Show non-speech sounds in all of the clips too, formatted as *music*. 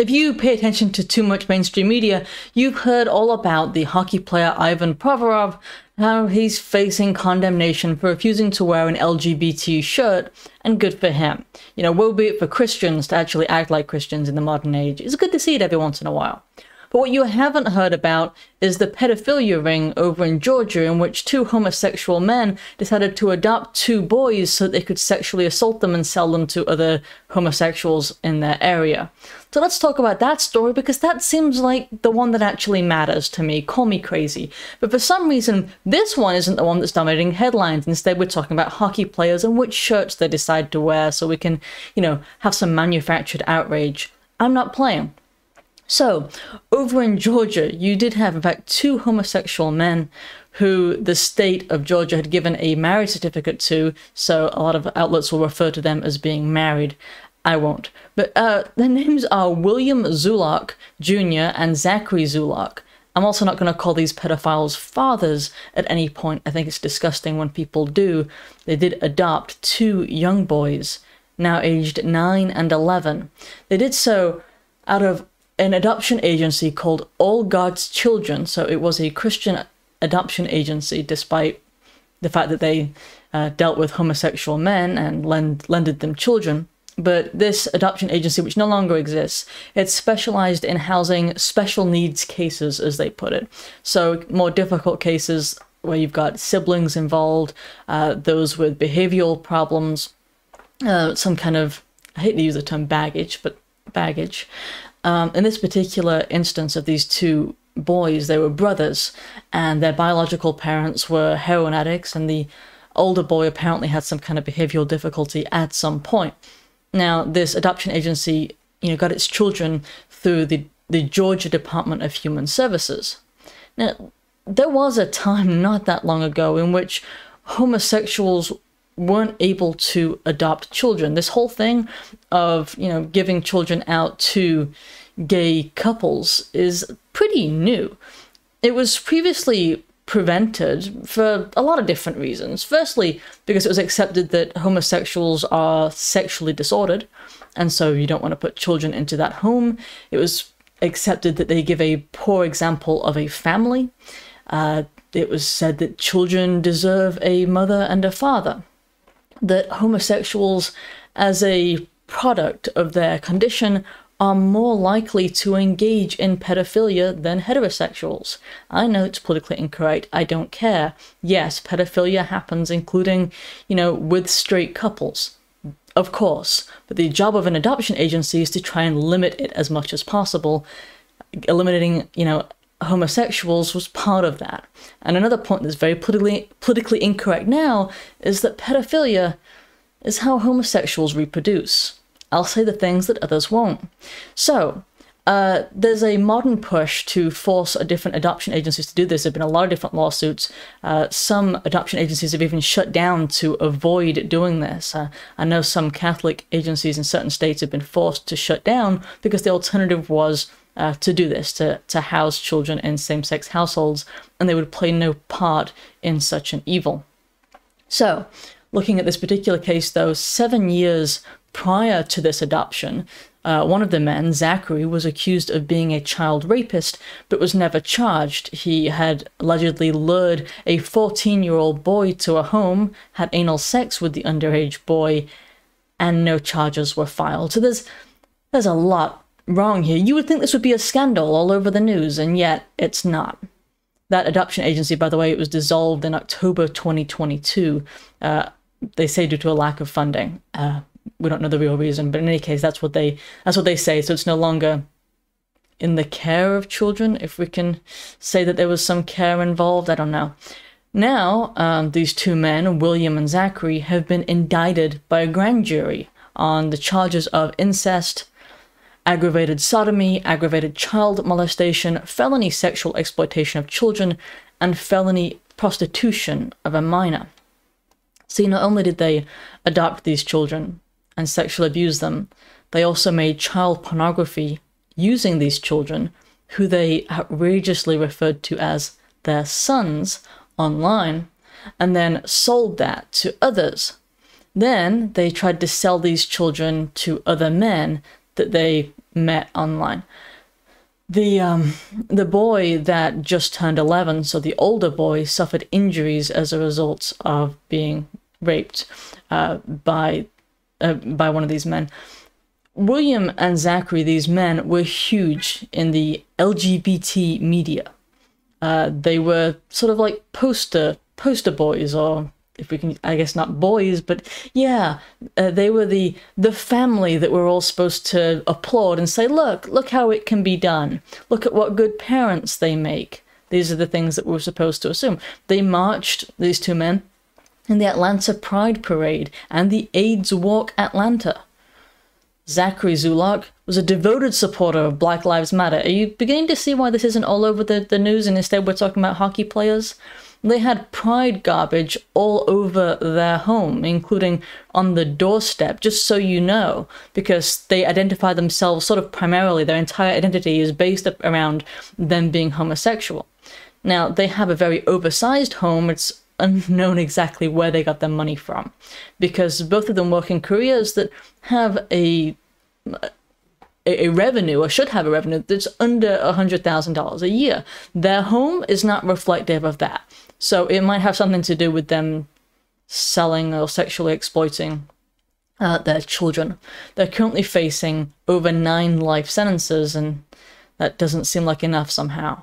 if you pay attention to too much mainstream media, you've heard all about the hockey player Ivan Provorov, how he's facing condemnation for refusing to wear an LGBT shirt, and good for him. You know, woe be it for Christians to actually act like Christians in the modern age. It's good to see it every once in a while. But what you haven't heard about is the pedophilia ring over in Georgia, in which two homosexual men decided to adopt two boys so they could sexually assault them and sell them to other homosexuals in their area. So let's talk about that story because that seems like the one that actually matters to me. Call me crazy. But for some reason, this one isn't the one that's dominating headlines. Instead, we're talking about hockey players and which shirts they decide to wear so we can, you know, have some manufactured outrage. I'm not playing. So, over in Georgia, you did have, in fact, two homosexual men who the state of Georgia had given a marriage certificate to, so a lot of outlets will refer to them as being married. I won't. But uh, their names are William Zulock Jr. and Zachary Zulock. I'm also not going to call these pedophiles fathers at any point. I think it's disgusting when people do. They did adopt two young boys, now aged 9 and 11. They did so out of an adoption agency called All God's Children. So it was a Christian adoption agency, despite the fact that they uh, dealt with homosexual men and lend, lended them children. But this adoption agency, which no longer exists, it specialized in housing special needs cases, as they put it. So more difficult cases where you've got siblings involved, uh, those with behavioral problems, uh, some kind of, I hate to use the term baggage, but baggage, um, in this particular instance of these two boys, they were brothers, and their biological parents were heroin addicts, and the older boy apparently had some kind of behavioral difficulty at some point. Now, this adoption agency, you know, got its children through the, the Georgia Department of Human Services. Now, there was a time not that long ago in which homosexuals weren't able to adopt children. This whole thing of, you know, giving children out to gay couples is pretty new. It was previously prevented for a lot of different reasons. Firstly, because it was accepted that homosexuals are sexually disordered, and so you don't want to put children into that home. It was accepted that they give a poor example of a family. Uh, it was said that children deserve a mother and a father that homosexuals, as a product of their condition, are more likely to engage in pedophilia than heterosexuals. I know it's politically incorrect, I don't care. Yes, pedophilia happens, including, you know, with straight couples. Of course, but the job of an adoption agency is to try and limit it as much as possible. Eliminating, you know, homosexuals was part of that. And another point that's very politically politically incorrect now is that pedophilia is how homosexuals reproduce. I'll say the things that others won't. So, uh, there's a modern push to force a different adoption agencies to do this. There have been a lot of different lawsuits. Uh, some adoption agencies have even shut down to avoid doing this. Uh, I know some Catholic agencies in certain states have been forced to shut down because the alternative was uh, to do this, to, to house children in same sex households, and they would play no part in such an evil. So, looking at this particular case, though, seven years prior to this adoption, uh, one of the men, Zachary, was accused of being a child rapist, but was never charged. He had allegedly lured a 14 year old boy to a home, had anal sex with the underage boy, and no charges were filed. So there's there's a lot wrong here. You would think this would be a scandal all over the news, and yet it's not. That adoption agency, by the way, it was dissolved in October 2022. Uh, they say due to a lack of funding. Uh, we don't know the real reason, but in any case, that's what they that's what they say. So it's no longer in the care of children. If we can say that there was some care involved, I don't know. Now, um, these two men, William and Zachary, have been indicted by a grand jury on the charges of incest, aggravated sodomy, aggravated child molestation, felony sexual exploitation of children, and felony prostitution of a minor. See, not only did they adopt these children and sexually abuse them, they also made child pornography using these children, who they outrageously referred to as their sons, online, and then sold that to others. Then they tried to sell these children to other men that they met online. The um, the boy that just turned 11, so the older boy, suffered injuries as a result of being raped uh, by uh, by one of these men. William and Zachary, these men, were huge in the LGBT media. Uh, they were sort of like poster poster boys, or if we can, I guess not boys, but yeah, uh, they were the the family that we're all supposed to applaud and say, look, look how it can be done. Look at what good parents they make. These are the things that we're supposed to assume. They marched these two men in the Atlanta Pride Parade and the AIDS Walk Atlanta. Zachary Zulock was a devoted supporter of Black Lives Matter. Are you beginning to see why this isn't all over the, the news and instead we're talking about hockey players? They had pride garbage all over their home, including on the doorstep, just so you know, because they identify themselves sort of primarily, their entire identity is based around them being homosexual. Now, they have a very oversized home. It's unknown exactly where they got their money from because both of them work in careers that have a a, revenue or should have a revenue that's under $100,000 a year. Their home is not reflective of that. So it might have something to do with them selling or sexually exploiting uh, their children. They're currently facing over nine life sentences, and that doesn't seem like enough somehow.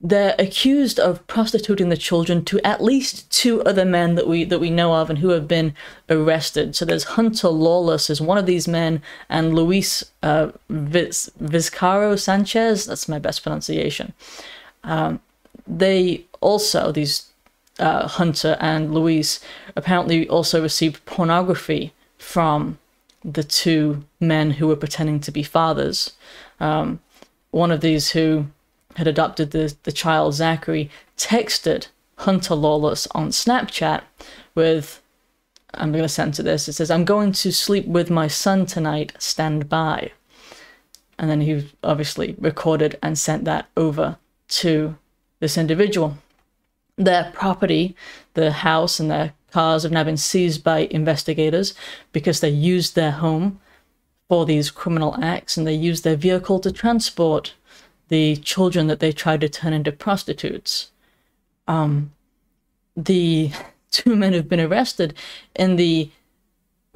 They're accused of prostituting the children to at least two other men that we that we know of and who have been arrested. So there's Hunter Lawless is one of these men, and Luis uh, Viz- Vizcarro Sanchez. That's my best pronunciation. Um, they also, these uh, Hunter and Louise apparently also received pornography from the two men who were pretending to be fathers. Um, one of these who had adopted the, the child, Zachary, texted Hunter Lawless on Snapchat with, I'm going to censor this, it says, I'm going to sleep with my son tonight, stand by. And then he obviously recorded and sent that over to this individual. Their property, the house and their cars have now been seized by investigators because they used their home for these criminal acts and they used their vehicle to transport the children that they tried to turn into prostitutes. Um, the *laughs* two men have been arrested, and the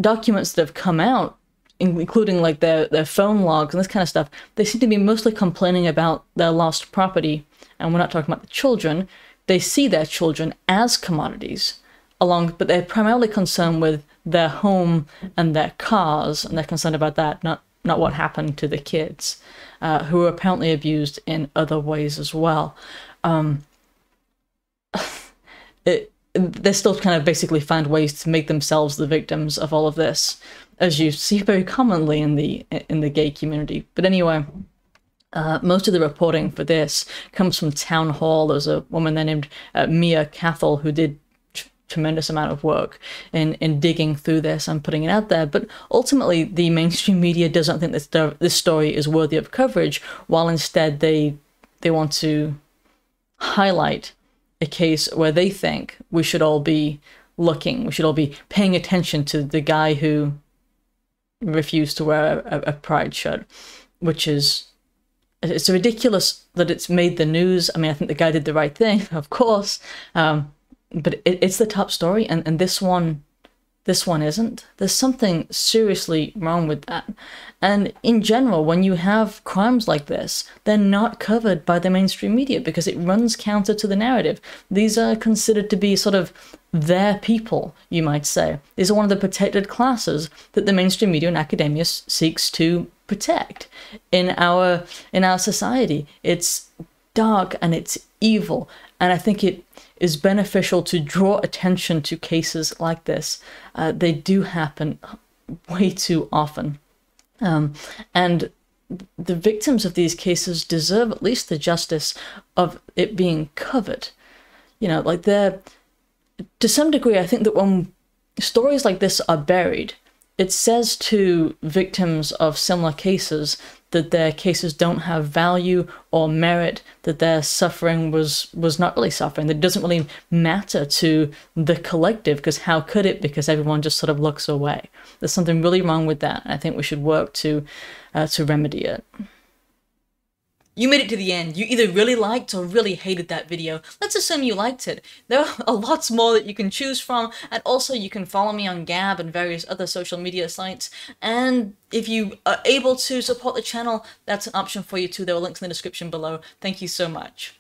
documents that have come out, including like their, their phone logs and this kind of stuff, they seem to be mostly complaining about their lost property. And we're not talking about the children, they see their children as commodities along but they're primarily concerned with their home and their cars and they're concerned about that not not what happened to the kids uh, who were apparently abused in other ways as well. Um, *laughs* it, they still kind of basically find ways to make themselves the victims of all of this as you see very commonly in the in the gay community. But anyway uh, most of the reporting for this comes from Town Hall. There's a woman there named uh, Mia Cathell who did tremendous amount of work in in digging through this and putting it out there. But ultimately, the mainstream media doesn't think this this story is worthy of coverage, while instead they they want to highlight a case where they think we should all be looking, we should all be paying attention to the guy who refused to wear a, a pride shirt, which is it's ridiculous that it's made the news. I mean, I think the guy did the right thing, *laughs* of course, um, but it, it's the top story, and, and this one, this one isn't. There's something seriously wrong with that. And in general, when you have crimes like this, they're not covered by the mainstream media because it runs counter to the narrative. These are considered to be sort of their people, you might say. These are one of the protected classes that the mainstream media and academia seeks to protect in our in our society. It's dark and it's evil, and I think it is beneficial to draw attention to cases like this. Uh, they do happen way too often, um, and the victims of these cases deserve at least the justice of it being covered. You know, like they're to some degree. I think that when stories like this are buried, it says to victims of similar cases that their cases don't have value or merit, that their suffering was was not really suffering, that it doesn't really matter to the collective, because how could it? Because everyone just sort of looks away. There's something really wrong with that. I think we should work to uh, to remedy it. You made it to the end. You either really liked or really hated that video. Let's assume you liked it. There are lots more that you can choose from, and also you can follow me on Gab and various other social media sites. And if you are able to support the channel, that's an option for you too. There are links in the description below. Thank you so much.